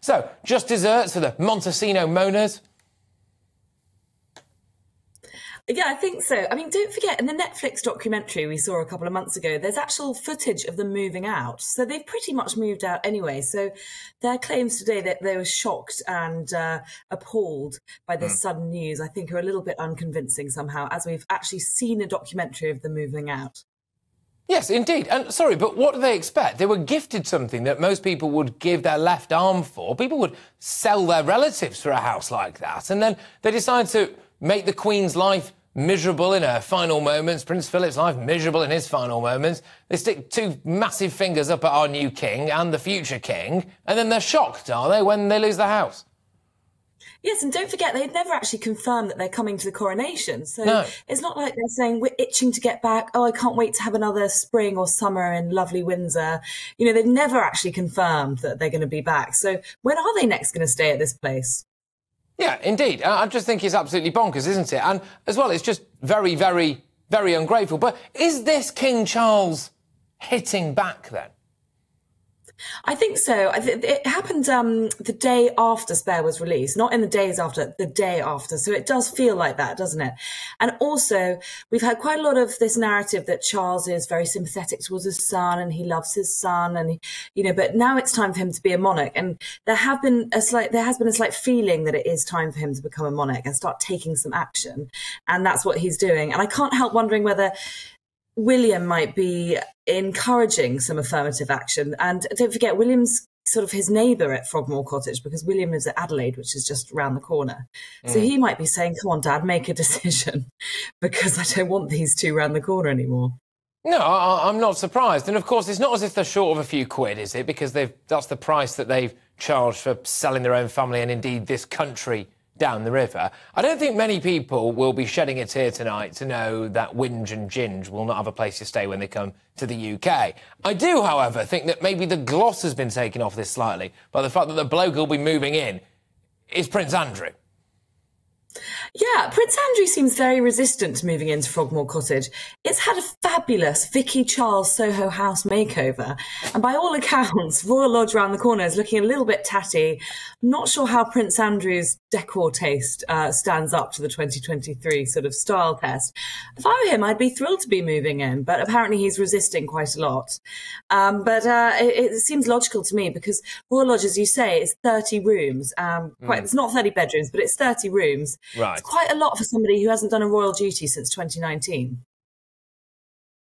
So, just desserts for the Montecito moaners? Yeah, I think so. I mean, don't forget, in the Netflix documentary we saw a couple of months ago, there's actual footage of them moving out. So they've pretty much moved out anyway. So their claims today that they were shocked and uh, appalled by this mm. sudden news, I think, are a little bit unconvincing somehow, as we've actually seen a documentary of them moving out. Yes, indeed. And sorry, but what do they expect? They were gifted something that most people would give their left arm for. People would sell their relatives for a house like that. And then they decide to make the Queen's life miserable in her final moments, Prince Philip's life miserable in his final moments. They stick two massive fingers up at our new king and the future king, and then they're shocked, are they, when they lose the house? Yes, and don't forget they've never actually confirmed that they're coming to the coronation. So no. it's not like they're saying we're itching to get back. Oh, I can't wait to have another spring or summer in lovely Windsor. You know, they've never actually confirmed that they're going to be back. So when are they next going to stay at this place? Yeah, indeed. I just think it's absolutely bonkers, isn't it? And as well, it's just very, very, very ungrateful. But is this King Charles hitting back then? I think so. It happened um, the day after Spare was released, not in the days after, the day after. So it does feel like that, doesn't it? And also, we've had quite a lot of this narrative that Charles is very sympathetic towards his son and he loves his son, and he, you know. But now it's time for him to be a monarch, and there have been a slight, there has been a slight feeling that it is time for him to become a monarch and start taking some action, and that's what he's doing. And I can't help wondering whether William might be encouraging some affirmative action. And don't forget, William's sort of his neighbour at Frogmore Cottage because William lives at Adelaide, which is just around the corner. Mm. So he might be saying, Come on, Dad, make a decision because I don't want these two around the corner anymore. No, I, am not surprised. And of course, it's not as if they're short of a few quid, is it? Because that's the price that they've charged for selling their own family and indeed this country down the river. I don't think many people will be shedding a tear tonight to know that Winge and Ginge will not have a place to stay when they come to the UK. I do, however, think that maybe the gloss has been taken off this slightly by the fact that the bloke who'll be moving in is Prince Andrew. Yeah, Prince Andrew seems very resistant to moving into Frogmore Cottage. It's had a fabulous Vicky Charles Soho House makeover, and by all accounts, Royal Lodge around the corner is looking a little bit tatty. Not sure how Prince Andrew's decor taste uh, stands up to the 2023 sort of style test. If I were him, I'd be thrilled to be moving in, but apparently he's resisting quite a lot. Um, but uh, it, it, seems logical to me because Royal Lodge, as you say, is 30 rooms. Um, quite, mm. It's not 30 bedrooms, but it's 30 rooms. Right. Quite a lot for somebody who hasn't done a royal duty since 2019.